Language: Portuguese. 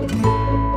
Música